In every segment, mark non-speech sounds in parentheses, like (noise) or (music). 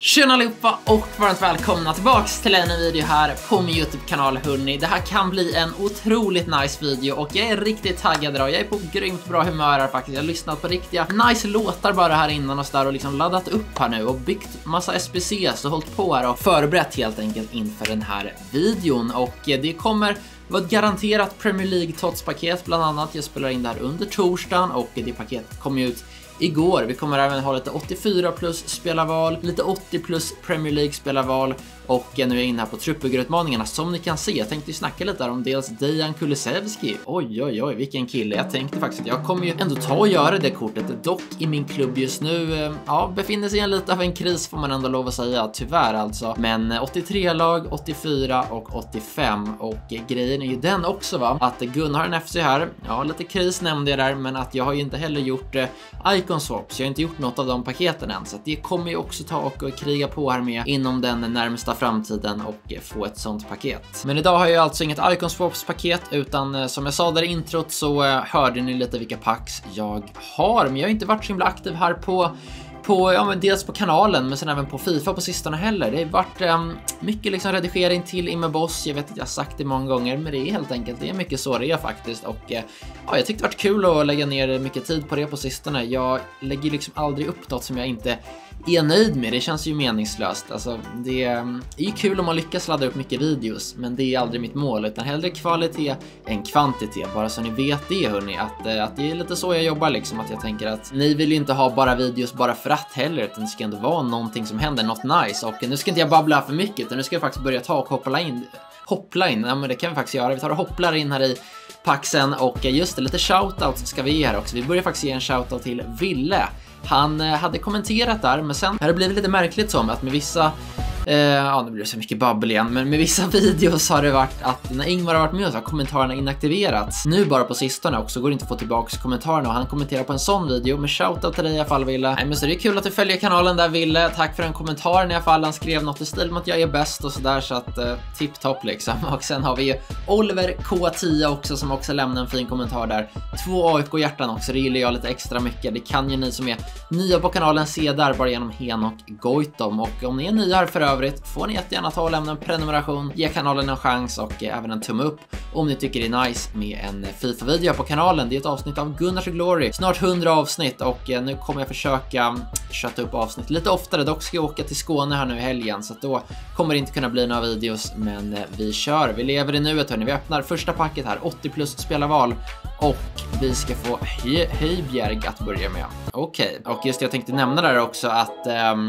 Tjena allihopa och varmt välkomna tillbaks till en ny video här på min YouTube-kanal hörni. Det här kan bli en otroligt nice video och jag är riktigt taggad idag. Jag är på grymt bra humör här faktiskt. Jag har lyssnat på riktiga nice låtar bara här innan och sådär och liksom laddat upp här nu och byggt massa SPCs och hållit på här och förberett helt enkelt inför den här videon och det kommer vara ett garanterat Premier League TOTS-paket bland annat. Jag spelar in det här under torsdagen och det paketet kommer ut igår. Vi kommer även ha lite 84 plus spelarval, lite 80 plus Premier League spelarval och eh, nu är jag inne här på truppbyggarutmaningarna som ni kan se. Jag tänkte ju snacka lite där om dels Dejan Kulusevski. Oj, oj, oj, vilken kille. Jag tänkte faktiskt att jag kommer ju ändå ta och göra det kortet. Dock i min klubb just nu, eh, ja, befinner sig i en lite av en kris får man ändå lov att säga. Tyvärr alltså. Men 83 lag, 84 och 85 och eh, grejen är ju den också va, att Gunnar har en FC här. Ja, lite kris nämnde jag där, men att jag har ju inte heller gjort eh, Icon Swaps. Jag har inte gjort något av de paketen än, så att det kommer ju också ta och kriga på här med inom den närmsta framtiden och få ett sånt paket. Men idag har jag alltså inget Icon Swaps paket utan eh, som jag sa där i introt så eh, hörde ni lite vilka packs jag har. Men jag har inte varit så himla aktiv här på på, ja men dels på kanalen men sen även på Fifa på sistone heller. Det har varit um, mycket liksom redigering till Immerboss. Jag vet att jag har sagt det många gånger men det är helt enkelt, det är mycket så det är faktiskt och uh, ja, jag tyckte det varit kul att lägga ner mycket tid på det på sistone. Jag lägger liksom aldrig upp något som jag inte är nöjd med. Det känns ju meningslöst. Alltså, det är ju kul om man lyckas ladda upp mycket videos, men det är aldrig mitt mål, utan hellre kvalitet än kvantitet. Bara så ni vet det hörni, att, eh, att det är lite så jag jobbar liksom. Att jag tänker att ni vill ju inte ha bara videos bara för att heller, utan det ska ändå vara någonting som händer, något nice. Och nu ska inte jag babbla för mycket, utan nu ska jag faktiskt börja ta och hoppla in. Hoppla in, ja men det kan vi faktiskt göra. Vi tar och hopplar in här i paxen och eh, just det, lite shoutouts ska vi ge här också. Vi börjar faktiskt ge en shoutout till Ville. Han eh, hade kommenterat där, men sen har det blivit lite märkligt som att med vissa Eh, ja, nu blir det så mycket babbel igen, men med vissa (laughs) videos har det varit att när Ingvar har varit med så har kommentarerna inaktiverats. Nu bara på sistone också går det inte att få tillbaka kommentarerna och han kommenterar på en sån video, med shoutout till dig i alla fall Ville. Nej, men så det är kul att du följer kanalen där Ville. Tack för den kommentaren i alla fall. Han skrev något i stil med att jag är bäst och sådär så att eh, tipptopp liksom. (laughs) Och sen har vi ju Oliver K10 också som också lämnade en fin kommentar där. Två AIK-hjärtan också, det gillar jag lite extra mycket. Det kan ju ni som är nya på kanalen se där bara genom Hen och Goitom och om ni är nya här för övrigt övrigt får ni jättegärna ta och lämna en prenumeration, ge kanalen en chans och eh, även en tumme upp om ni tycker det är nice med en eh, Fifa-video på kanalen. Det är ett avsnitt av Gunnars Glory, snart 100 avsnitt och eh, nu kommer jag försöka mm, köta upp avsnitt lite oftare. Dock ska jag åka till Skåne här nu i helgen så att då kommer det inte kunna bli några videos, men vi kör. Vi lever i nuet hörni. Vi öppnar första packet här, 80 plus spelarval och vi ska få Höjbjerg att börja med. Okej, okay. och just det, jag tänkte nämna där också att um,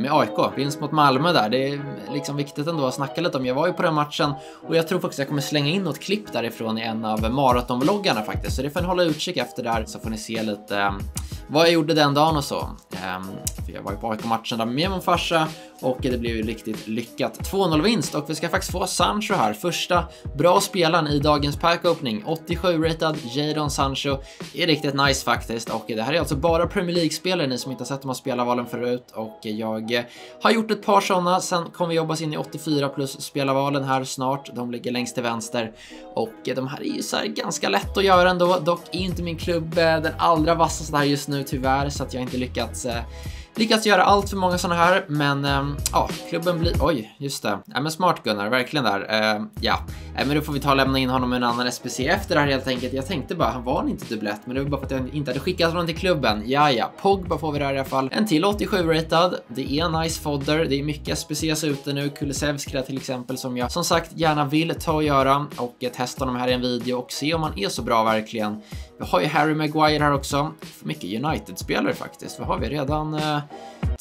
med AIK, vinst mot Malmö där, det är liksom viktigt ändå att snacka lite om. Jag var ju på den matchen och jag tror faktiskt jag kommer slänga in något klipp därifrån i en av maratonvloggarna faktiskt, så det får ni hålla utkik efter där så får ni se lite um, vad jag gjorde den dagen och så. Um, för jag var ju på AIK-matchen där med min farsa och det blev ju riktigt lyckat. 2-0 vinst och vi ska faktiskt få Sancho här. Första bra spelaren i dagens pack-opening. 87-ratad Jadon Sancho är riktigt nice faktiskt och det här är alltså bara Premier League-spelare, ni som inte har sett de här spelarvalen förut och jag har gjort ett par sådana. Sen kommer vi jobba oss in i 84 plus spelarvalen här snart. De ligger längst till vänster och de här är ju så ganska lätt att göra ändå. Dock är inte min klubb eh, den allra vassaste här just nu tyvärr så att jag inte lyckats eh, lyckats göra allt för många sådana här, men ehm, ja, klubben blir... Oj, just det. Ja, men smart Gunnar, verkligen där. Äh, ja, äh, men då får vi ta och lämna in honom med en annan SPC efter det här helt enkelt. Jag tänkte bara, han var inte typ dubblett, men det var bara för att jag inte hade skickat honom till klubben. Ja, ja, Pogba får vi där i alla fall. En till 87-ratad. Det är nice fodder. Det är mycket SPCs ute nu. Kulusevski till exempel, som jag som sagt gärna vill ta och göra och eh, testa honom här i en video och se om han är så bra verkligen. Vi har ju Harry Maguire här också. Mycket United-spelare faktiskt. Vad har vi redan? Eh,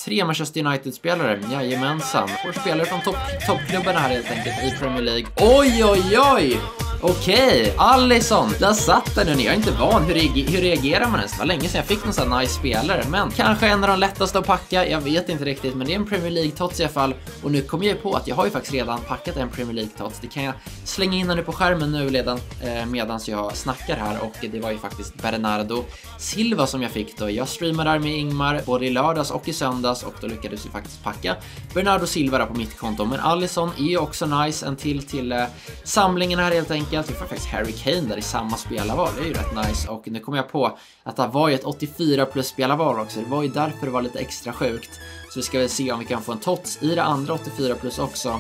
tre Manchester United-spelare. Jajamensan. Får spelare från toppklubbarna här helt enkelt i Premier League. Oj, oj, oj! Okej, okay. Allison, där satt den. Jag är inte van. Hur, reager hur reagerar man ens? Det var länge sedan jag fick någon sån här nice spelare, men kanske en av de lättaste att packa. Jag vet inte riktigt, men det är en Premier League-tots i alla fall. Och nu kommer jag ju på att jag har ju faktiskt redan packat en Premier League-tots. Det kan jag slänga in nu på skärmen nu redan eh, medan jag snackar här och det var ju faktiskt Bernardo Silva som jag fick då. Jag streamade där med Ingmar både i lördags och i söndags och då lyckades vi faktiskt packa Bernardo Silva där på mitt konto. Men Allison är ju också nice, en till till eh, samlingen här helt enkelt enkelt. Vi får faktiskt Harry Kane där i samma spelarval, det är ju rätt nice. Och nu kommer jag på att det var ju ett 84 plus spelarval också, det var ju därför det var lite extra sjukt. Så vi ska väl se om vi kan få en tots i det andra 84 plus också.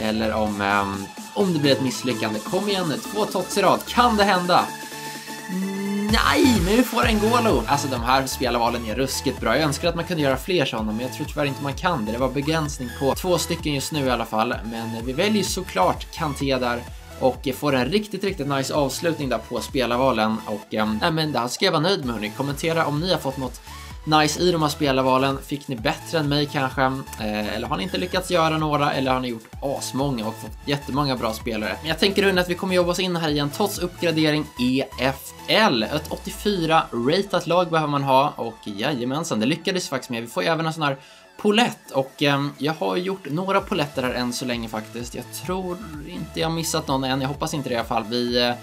Eller om, um, om det blir ett misslyckande. Kom igen nu, två tots i rad, kan det hända? Nej, men vi får en Golo! Alltså de här spelarvalen är ruskigt bra. Jag önskar att man kunde göra fler sådana, men jag tror tyvärr inte man kan det. Det var begränsning på två stycken just nu i alla fall. Men vi väljer såklart Kanté där och får en riktigt, riktigt nice avslutning där på spelarvalen. Och ähm, men det här ska jag vara nöjd med hörni. Kommentera om ni har fått något nice i de här spelarvalen. Fick ni bättre än mig kanske? Eh, eller har ni inte lyckats göra några? Eller har ni gjort asmånga och fått jättemånga bra spelare? Men jag tänker nu att vi kommer jobba oss in här igen trots uppgradering EFL. Ett 84 ratat lag behöver man ha och jajamensan, det lyckades faktiskt med. Vi får ju även en sån här polett och eh, jag har gjort några poletter här än så länge faktiskt. Jag tror inte jag missat någon än, jag hoppas inte det i alla fall. Vi eh,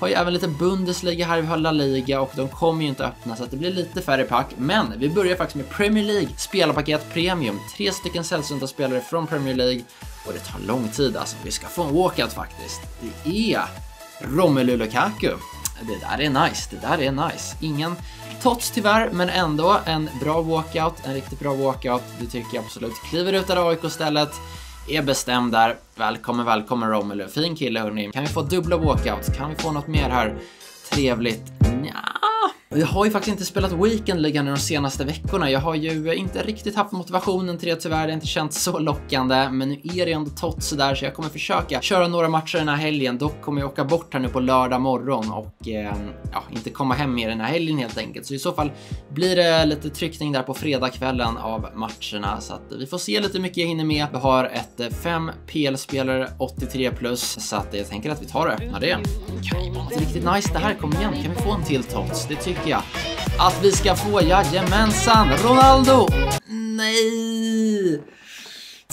har ju även lite Bundesliga här, vi har La Liga och de kommer ju inte öppna så att det blir lite färre pack. Men vi börjar faktiskt med Premier League spelarpaket Premium. Tre stycken sällsynta spelare från Premier League och det tar lång tid alltså. Vi ska få en walkout faktiskt. Det är Romelu Lukaku. Det där är nice, det där är nice. Ingen tots tyvärr, men ändå en bra walkout, en riktigt bra walkout. Det tycker jag absolut. Kliver ut av AIK stället är bestämd där. Välkommen, välkommen Romelu. Fin kille hörni. Kan vi få dubbla walkouts? Kan vi få något mer här trevligt? Jag har ju faktiskt inte spelat Weekend League de senaste veckorna. Jag har ju inte riktigt haft motivationen till det tyvärr. Det har inte känts så lockande, men nu är det ändå tot där så jag kommer försöka köra några matcher den här helgen. Dock kommer jag åka bort här nu på lördag morgon och eh, ja, inte komma hem mer den här helgen helt enkelt. Så i så fall blir det lite tryckning där på fredagskvällen av matcherna så att vi får se lite mycket jag hinner med. Vi har ett eh, 5 PL-spelare 83 plus så att jag tänker att vi tar och öppnar det. Kan ju vara riktigt nice det här. Kom igen, kan vi få en till tots? Det tycker jag att vi ska få. Jajamensan, Ronaldo! Nej!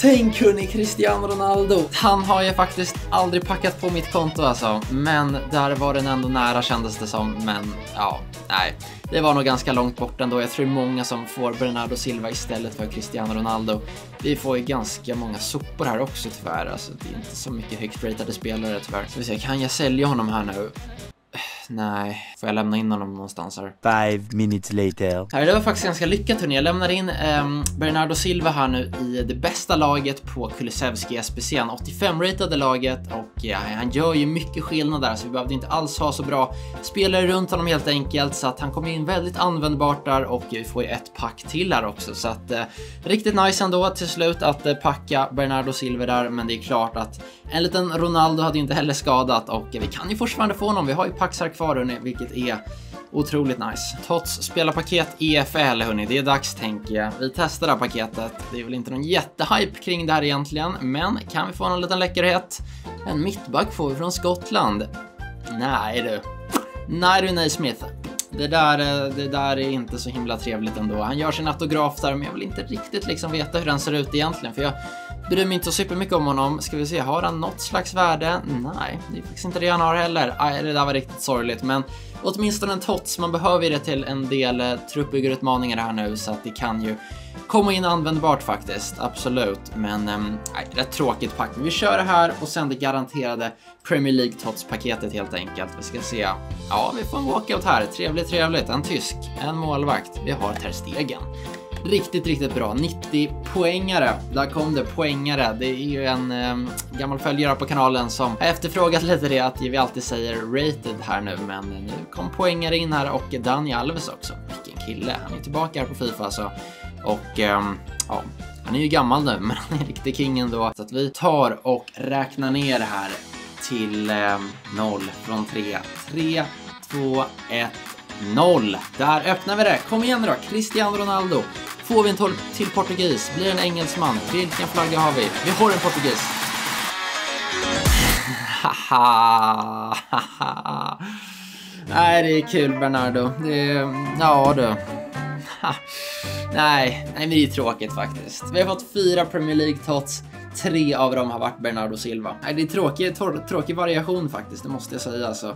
Tänk hörni, Cristiano Ronaldo. Han har ju faktiskt aldrig packat på mitt konto alltså. Men där var den ändå nära kändes det som. Men ja, nej. Det var nog ganska långt bort ändå. Jag tror många som får Bernardo Silva istället för Cristiano Ronaldo. Vi får ju ganska många sopor här också tyvärr. Alltså det är inte så mycket högt ratade spelare tyvärr. Så vi se, kan jag sälja honom här nu? Nej, får jag lämna in honom någonstans här? Five minutes later. Här, det var faktiskt ganska lyckat hörni. Jag lämnar in um, Bernardo Silva här nu i det bästa laget på Kulusevski SPC. 85-ratade laget och ja, han gör ju mycket skillnad där så vi behövde inte alls ha så bra spelare runt honom helt enkelt så att han kommer in väldigt användbart där och vi får ju ett pack till här också så att uh, riktigt nice ändå till slut att uh, packa Bernardo Silva där men det är klart att en liten Ronaldo hade ju inte heller skadat och vi kan ju fortfarande få honom. Vi har ju här kvar hörni, vilket är otroligt nice. Tots spelarpaket EFL hörni, det är dags tänker jag. Vi testar det här paketet. Det är väl inte någon jättehype kring det här egentligen, men kan vi få någon liten läckerhet? En mittback får vi från Skottland. Nej du. Nej du Naismith. Det där, eh, det där är inte så himla trevligt ändå. Han gör sin autograf där, men jag vill inte riktigt liksom veta hur den ser ut egentligen, för jag Bryr mig inte så supermycket om honom. Ska vi se, har han något slags värde? Nej, det är faktiskt inte det han har heller. Aj, det där var riktigt sorgligt, men åtminstone en tots. Man behöver ju det till en del eh, truppbyggarutmaningar här nu, så att det kan ju komma in användbart faktiskt. Absolut, men eh, rätt tråkigt pack. Vi kör det här och sen det garanterade Premier League tots-paketet helt enkelt. Vi ska se. Ja, vi får en walkout här. Trevligt, trevligt. En tysk, en målvakt. Vi har Ter Stegen. Riktigt, riktigt bra. 90 poängare. Där kom det, poängare. Det är ju en eh, gammal följare på kanalen som har efterfrågat lite det att vi alltid säger rated här nu, men nu kom poängare in här och Dani Alves också. Vilken kille. Han är tillbaka här på Fifa alltså. Och eh, ja, han är ju gammal nu, (laughs) men han är riktig king ändå. Så att vi tar och räknar ner här till eh, 0 från 3. 3, 2, 1, 0. Där öppnar vi det. Kom igen då, Cristiano Ronaldo. Får vi en till portugis? Blir det en engelsman? Vilken flagga har vi? Vi har en portugis. Haha, Nej, det är kul Bernardo. Det är... Ja du. Nej, nej men det är tråkigt faktiskt. Vi har fått fyra Premier League-tots. Tre av dem har varit Bernardo Silva. Nej, det är tråkig, tråkig variation faktiskt, det måste jag säga. Alltså.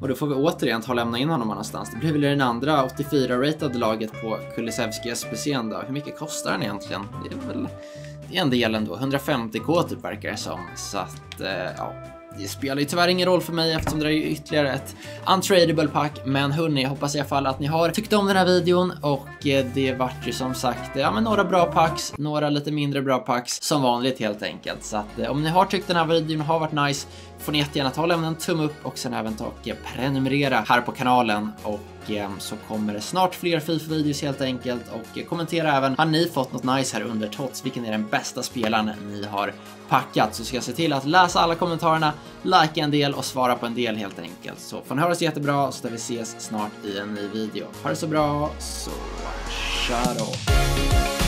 Och då får vi återigen ta och lämna in honom någonstans. Det blir väl den andra 84-ratade laget på Kulisevski SPC då. Hur mycket kostar den egentligen? Det är väl det är en del ändå. 150k typ verkar det som. Så att, eh, ja det spelar ju tyvärr ingen roll för mig eftersom det är ju ytterligare ett untradable pack. Men hörni, jag hoppas i alla fall att ni har tyckt om den här videon och eh, det vart ju som sagt, ja men några bra packs, några lite mindre bra packs som vanligt helt enkelt. Så att eh, om ni har tyckt den här videon har varit nice får ni jättegärna ta och lämna en tumme upp och sen även ta och prenumerera här på kanalen och Ehm, så kommer det snart fler FIFA-videos helt enkelt och eh, kommentera även har ni fått något nice här under trots vilken är den bästa spelaren ni har packat så ska jag se till att läsa alla kommentarerna, likea en del och svara på en del helt enkelt. Så får ni höra oss så jättebra så där vi ses snart i en ny video. Ha det så bra så kör då!